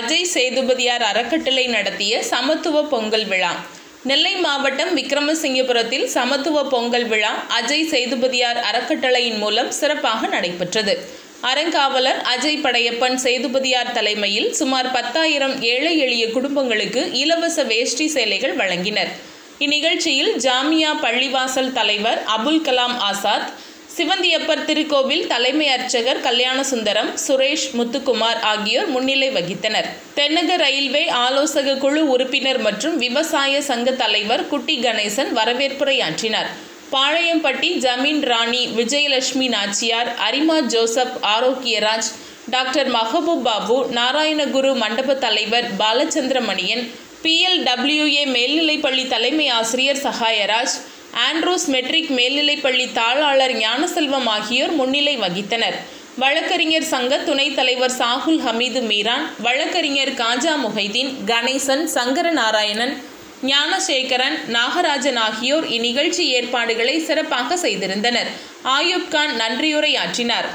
அஜய் சேதுபதியார் அறக்கட்டளை நடத்திய சமத்துவ பொங்கல் விழா. நெல்லை மாவட்டம் விக்ரமசிங்கபுரத்தில் சமத்துவ பொங்கல் விழா அஜய் சேதுபதியார் அறக்கட்டளையின் மூலம் சிறப்பாக நடைபெற்றது. அறங்காவலர் அஜய் படையப்பன் சேதுபதியார் தலைமையில் சுமார் பத்தாயிரம் ஏழை எளிய குடும்பங்களுக்கு இலவச வேஷ்டி சேலைகள் வழங்கினர். இந்நிகழ்ச்சியில் ஜாமியா பள்ளிவாசல் தலைவர் அபுல் கலாம் ஆசாத் சிவந்தியப்பர் திருக்கோவில் தலைமை அர்ச்சகர் கல்யாணசுந்தரம் சுரேஷ் முத்துக்குமார் ஆகியோர் முன்னிலை வகித்தனர். தென்னக ரயில்வே ஆலோசக குழு உறுப்பினர் மற்றும் விவசாய சங்க தலைவர் குட்டி கணேசன் வரவேற்புரையாற்றினார். பாளையம்பட்டி ஜமீன் ராணி விஜயலட்சுமி நாச்சியார் அரிமா ஜோசப் ஆரோக்கியராஜ் டாக்டர் மஹபூப் பாபு நாராயணகுரு மண்டப தலைவர் பாலச்சந்திரமணியன் பிஎல்டபிள்யூஏ மேல்நிலைப்பள்ளி தலைமை ஆசிரியர் சகாயராஜ் ஆண்ட்ரூஸ் மெட்ரிக் மேல்நிலைப்பள்ளி தாளாளர் ஞானசெல்வம் ஆகியோர் முன்னிலை வகித்தனர். வழக்கறிஞர் சங்க துணைத் தலைவர் சாகுல் ஹமீது மீரான் வழக்கறிஞர் காஜா முஹைதீன் கணேசன் சங்கர நாராயணன் ஞானசேகரன் நாகராஜன் ஆகியோர் இந்நிகழ்ச்சி ஏற்பாடுகளை சிறப்பாக செய்திருந்தனர். ஆயுப்கான் நன்றியுரையாற்றினார்.